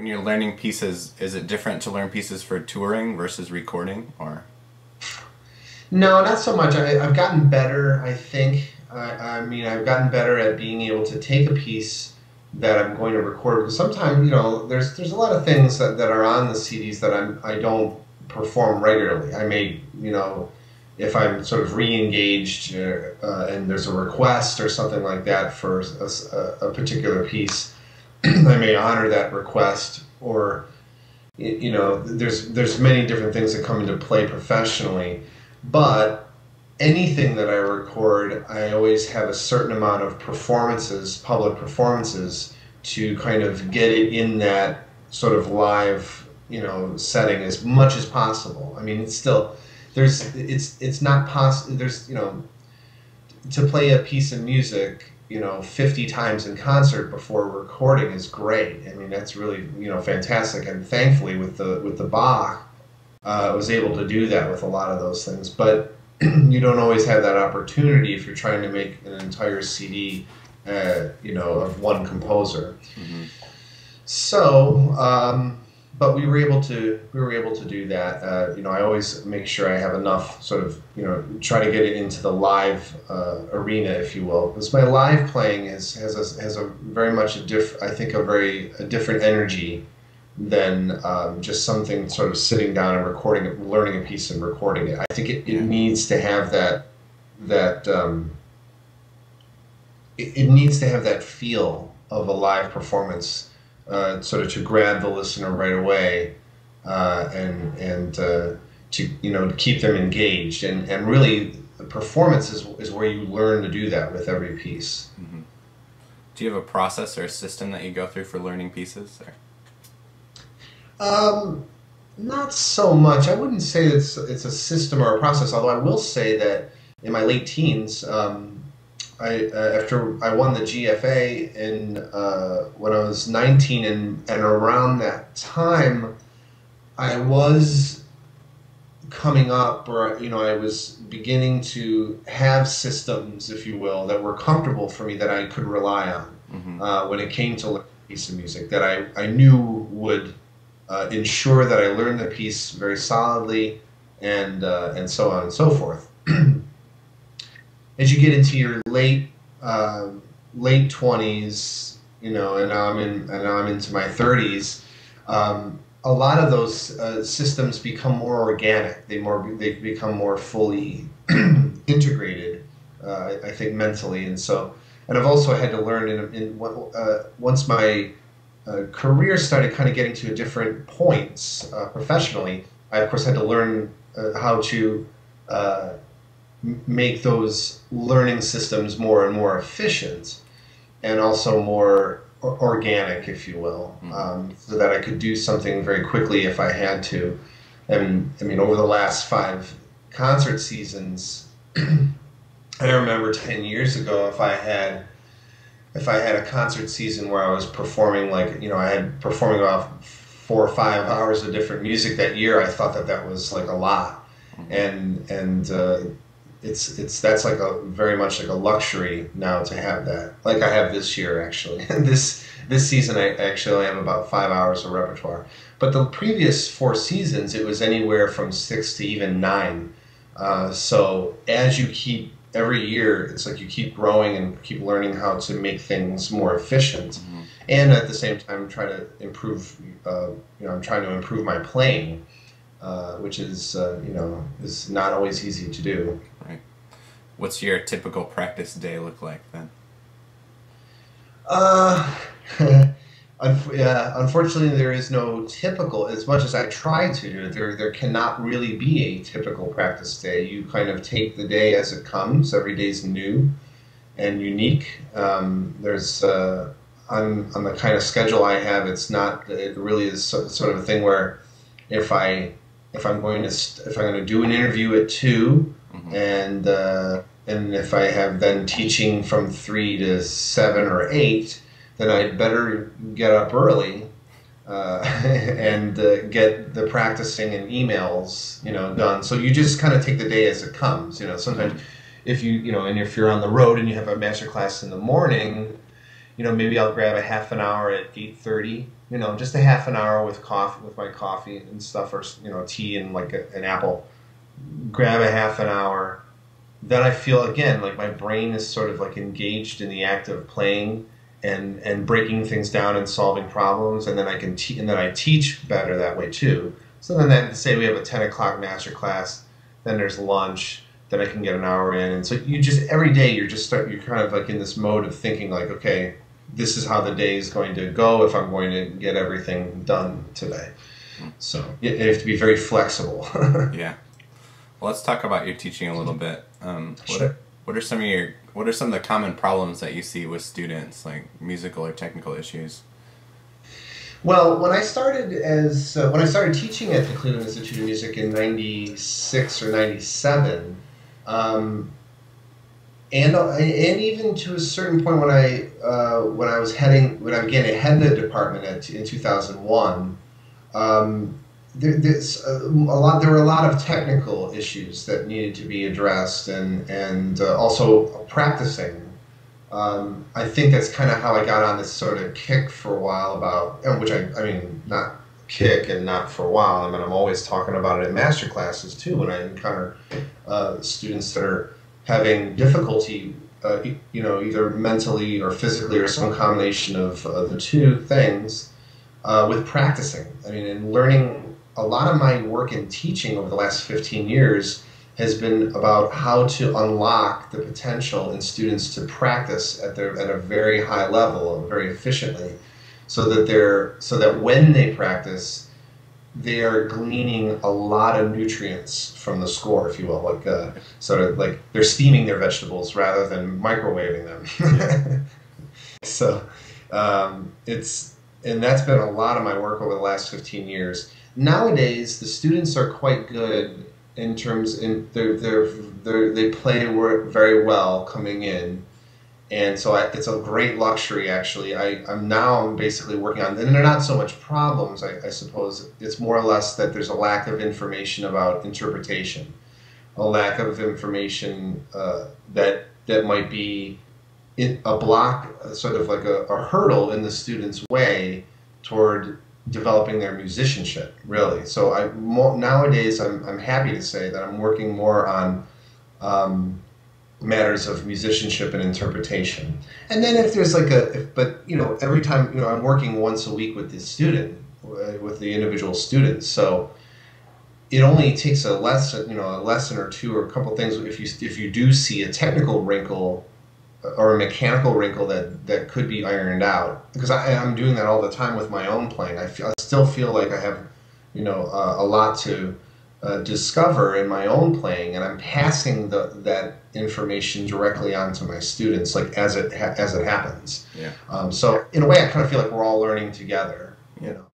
When you're learning pieces, is it different to learn pieces for touring versus recording, or? No, not so much. I, have gotten better, I think. I, I, mean, I've gotten better at being able to take a piece that I'm going to record. Because sometimes, you know, there's there's a lot of things that, that are on the CDs that I'm I don't perform regularly. I may, you know, if I'm sort of re-engaged uh, and there's a request or something like that for a, a particular piece, I may honor that request or you know there's there's many different things that come into play professionally but anything that I record I always have a certain amount of performances public performances to kind of get it in that sort of live you know setting as much as possible. I mean it's still there's it's it's not possible there's you know to play a piece of music you know 50 times in concert before recording is great. I mean that's really you know fantastic. And thankfully with the with the bach uh, i was able to do that with a lot of those things. But you don't always have that opportunity if you're trying to make an entire cd uh, you know of one composer. Mm-hmm. so um, but we were able to we were able to do that. Uh, you know, I always make sure I have enough sort of you know try to get it into the live uh, arena, if you will, because my live playing is has a, has a very much a diff I think a very a different energy than um, just something sort of sitting down and recording it, learning a piece and recording it. I think it, it needs to have that that um, it, it needs to have that feel of a live performance uh, sort of to grab the listener right away uh, and and uh, to you know to keep them engaged and and really the performance is, is where you learn to do that with every piece. Mm-hmm. Do you have a process or a system that you go through for learning pieces? Or? Um, not so much. I wouldn't say it's it's a system or a process. Although I will say that in my late teens, um, I uh, after I won the GFA in uh, when I was 19 and and around that time I was coming up or you know I was beginning to have systems if you will that were comfortable for me that I could rely on mm-hmm. uh, when it came to a piece of music that I, I knew would uh, ensure that I learned the piece very solidly and uh, and so on and so forth as you get into your late uh, late twenties, you know, and now I'm in and I'm into my thirties. Um, a lot of those uh, systems become more organic. They more they become more fully integrated. Uh, I think mentally, and so and I've also had to learn in, in uh, once my uh, career started kind of getting to different points uh, professionally. I of course had to learn uh, how to make those learning systems more and more efficient and also more organic, if you will, mm-hmm. um, so that I could do something very quickly if I had to. And I mean, over the last five concert seasons, I remember 10 years ago if I had if I had a concert season where I was performing like you know I had performing off four or five hours of different music that year I thought that that was like a lot mm-hmm. and and uh, it's it's that's like a very much like a luxury now to have that. Like I have this year actually. this this season I actually have about five hours of repertoire. But the previous four seasons it was anywhere from six to even nine. Uh, so as you keep every year, it's like you keep growing and keep learning how to make things more efficient, mm-hmm. and at the same time try to improve. Uh, you know, I'm trying to improve my playing. Uh, which is uh, you know is not always easy to do. Right. What's your typical practice day look like then? Uh, yeah, unfortunately, there is no typical. As much as I try to, there there cannot really be a typical practice day. You kind of take the day as it comes. Every day is new and unique. Um, there's uh, on on the kind of schedule I have, it's not. It really is sort of a thing where if I if I'm going to if I'm going to do an interview at 2 mm-hmm. and uh, and if I have then teaching from three to seven or eight, then I'd better get up early uh, and uh, get the practicing and emails you know done. So you just kind of take the day as it comes. You know, sometimes if you you know and if you're on the road and you have a master class in the morning, you know maybe I'll grab a half an hour at eight thirty you know, just a half an hour with coffee, with my coffee and stuff, or you know, tea and like a, an apple. Grab a half an hour. Then I feel again like my brain is sort of like engaged in the act of playing and and breaking things down and solving problems, and then I can te- and then I teach better that way too. So then, that say we have a ten o'clock master class, then there's lunch, then I can get an hour in, and so you just every day you're just start you're kind of like in this mode of thinking like okay this is how the day is going to go if I'm going to get everything done today. So you have to be very flexible. yeah. Well, let's talk about your teaching a little bit. Um, what, Sure. are, what are some of your what are some of the common problems that you see with students, like musical or technical issues? Well, when I started as uh, when I started teaching at the Cleveland Institute of Music in '96 or '97, um, and uh, and even to a certain point when I uh, when I was heading when I began to head the department at, in 2001, um, there, there's a, a lot. There were a lot of technical issues that needed to be addressed, and and uh, also practicing um, I think that's kind of how I got on this sort of kick for a while about, which I, I mean, not kick and not for a while. I mean, I'm always talking about it in master classes too when I encounter uh, students that are having difficulty, uh, you know, either mentally or physically or some combination of uh, the two things uh, with practicing. I mean, and learning a lot of my work in teaching over the last 15 years has been about how to unlock the potential in students to practice at their at a very high level very efficiently so that they're so that when they practice they are gleaning a lot of nutrients from the score if you will like uh, sort of like they're steaming their vegetables rather than microwaving them. So um, it's and that's been a lot of my work over the last 15 years. Nowadays the students are quite good in terms in they're, they're, they're, they play very well coming in and so I, it's a great luxury actually. I, i'm now i'm basically working on and they're not so much problems I, I suppose. It's more or less that there's a lack of information about interpretation a lack of information uh, that that might be a block uh, sort of like a, a hurdle in the student's way toward developing their musicianship really. So i nowadays I'm, I'm happy to say that i'm working more on um, matters of musicianship and interpretation and then if there's like a if, but you know every time you know i'm working once a week with the student uh, with the individual students so it only takes a lesson you know a lesson or two or a couple things if you if you do see a technical wrinkle or a mechanical wrinkle that that could be ironed out because I, I'm doing that all the time with my own playing. I, feel, I still feel like I have, you know, uh, a lot to uh, discover in my own playing, and I'm passing the, that information directly on to my students, like as it ha- as it happens. Yeah. Um, so in a way, I kind of feel like we're all learning together. You know.